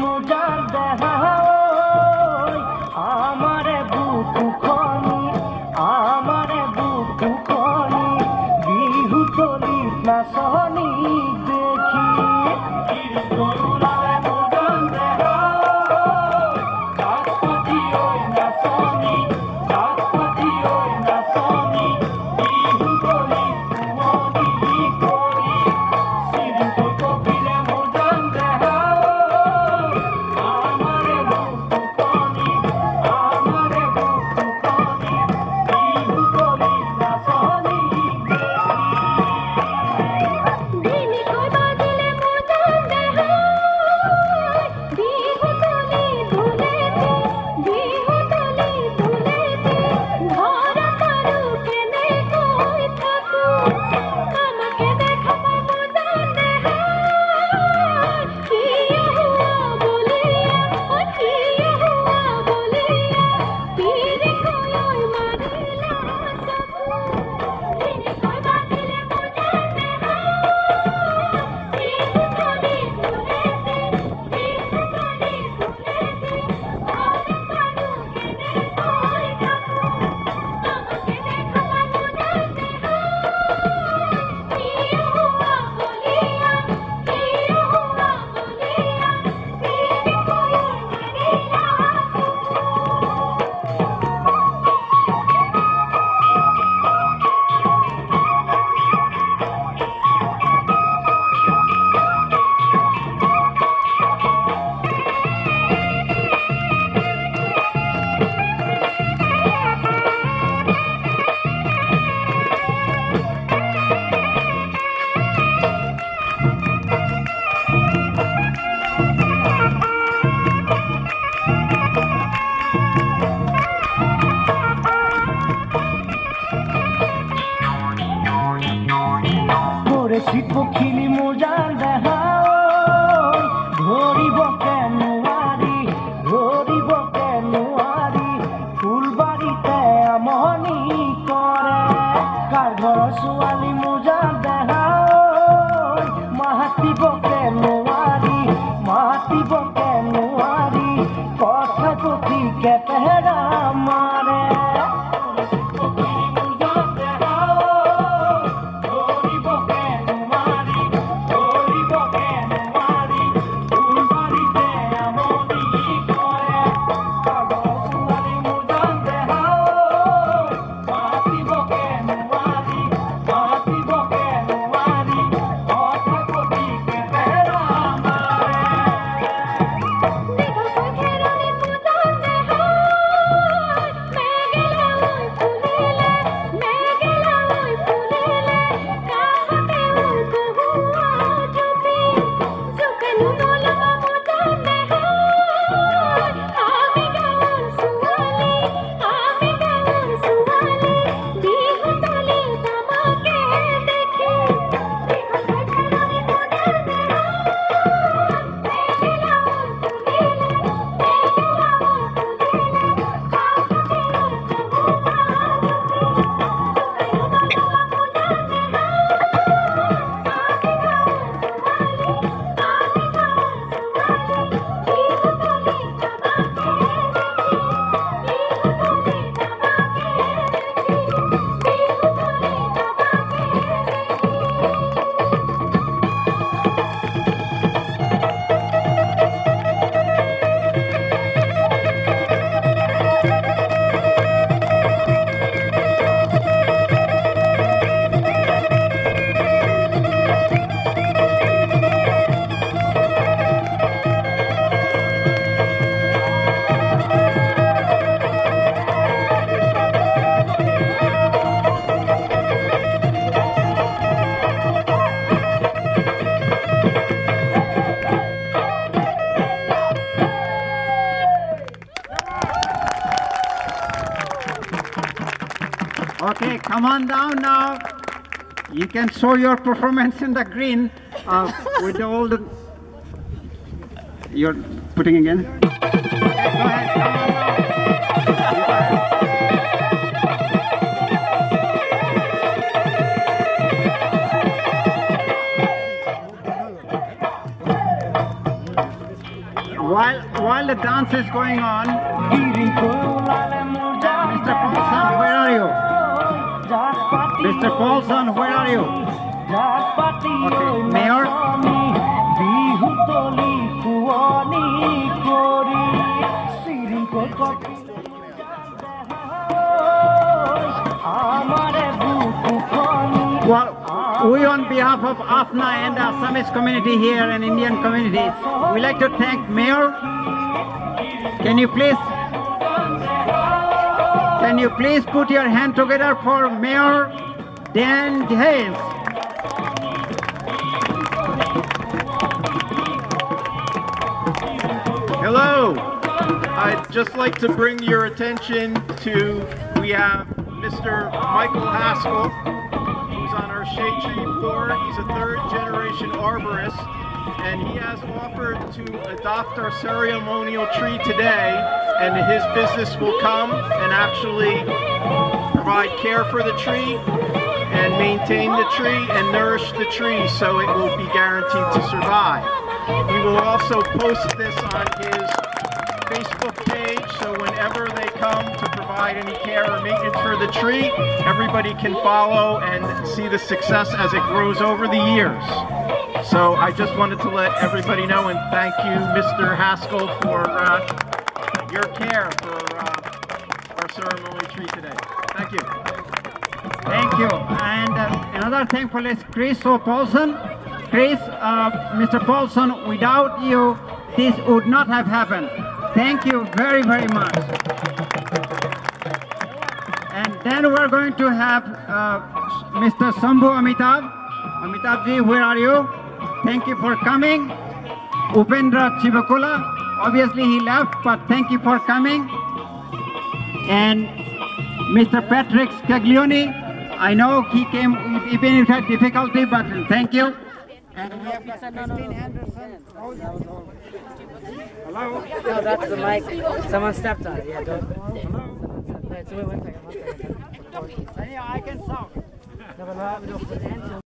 मुजद्द हो পক্ষিলি মোজান দেহা ধৰিব Come on down now. You can show your performance in the green uh, with all the... You're putting again? While while the dance is going on, Mr. Paulson, where are you? Mr. Paulson, where are you? Okay. Mayor? Well, we on behalf of AFNA and our Assamese community here and Indian community, we like to thank Mayor. Can you please can you please put your hand together for Mayor Dan Hayes? Hello. I'd just like to bring your attention to we have Mr. Michael Haskell, who's on our shade tree board. He's a third generation arborist, and he has offered to adopt our ceremonial tree today, and his business will come and actually provide care for the tree and maintain the tree and nourish the tree so it will be guaranteed to survive. We will also post this on his Facebook page so whenever they come to provide any care or maintenance for the tree, everybody can follow and see the success as it grows over the years. So I just wanted to let everybody know and thank you, Mr. Haskell, for uh, your care for uh, our ceremonial tree today. Thank you. Thank you. And uh, another thankful is Chris O'Paulson. Chris, uh, Mr. Paulson, without you, this would not have happened. Thank you very, very much. And then we're going to have uh, Mr. Sambhu Amitabh. Amitabh ji, where are you? Thank you for coming. Upendra Chivakula, obviously he left, but thank you for coming. And Mr. Patrick Scaglione, I know he came even if had difficulty, but thank you. And we have got Christine Anderson. Hello. No, that's the mic. Someone stepped on it. Yeah, don't. Wait, so wait one second, one second. Anyhow, I can sound. No, but no, we don't put the end to